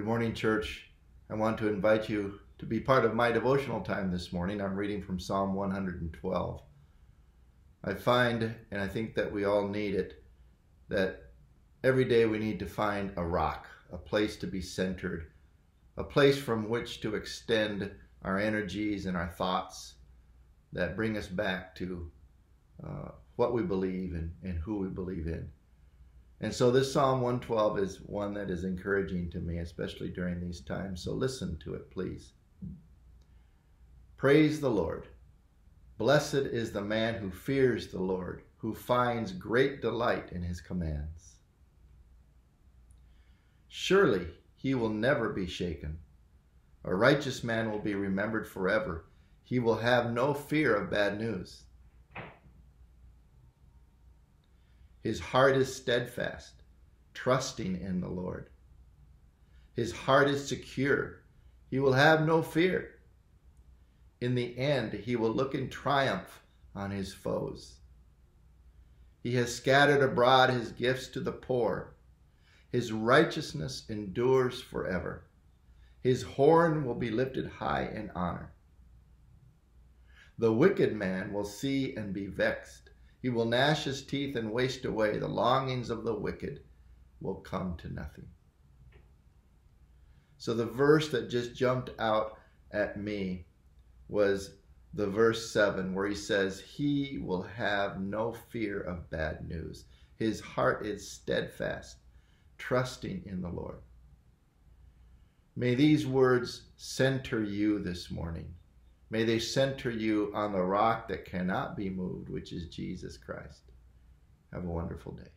Good morning, church. I want to invite you to be part of my devotional time this morning. I'm reading from Psalm 112. I find, and I think that we all need it, that every day we need to find a rock, a place to be centered, a place from which to extend our energies and our thoughts that bring us back to uh, what we believe and, and who we believe in. And so this Psalm 112 is one that is encouraging to me, especially during these times. So listen to it, please. Praise the Lord. Blessed is the man who fears the Lord, who finds great delight in his commands. Surely he will never be shaken. A righteous man will be remembered forever. He will have no fear of bad news. His heart is steadfast, trusting in the Lord. His heart is secure. He will have no fear. In the end, he will look in triumph on his foes. He has scattered abroad his gifts to the poor. His righteousness endures forever. His horn will be lifted high in honor. The wicked man will see and be vexed he will gnash his teeth and waste away. The longings of the wicked will come to nothing. So the verse that just jumped out at me was the verse 7 where he says, He will have no fear of bad news. His heart is steadfast, trusting in the Lord. May these words center you this morning. May they center you on the rock that cannot be moved, which is Jesus Christ. Have a wonderful day.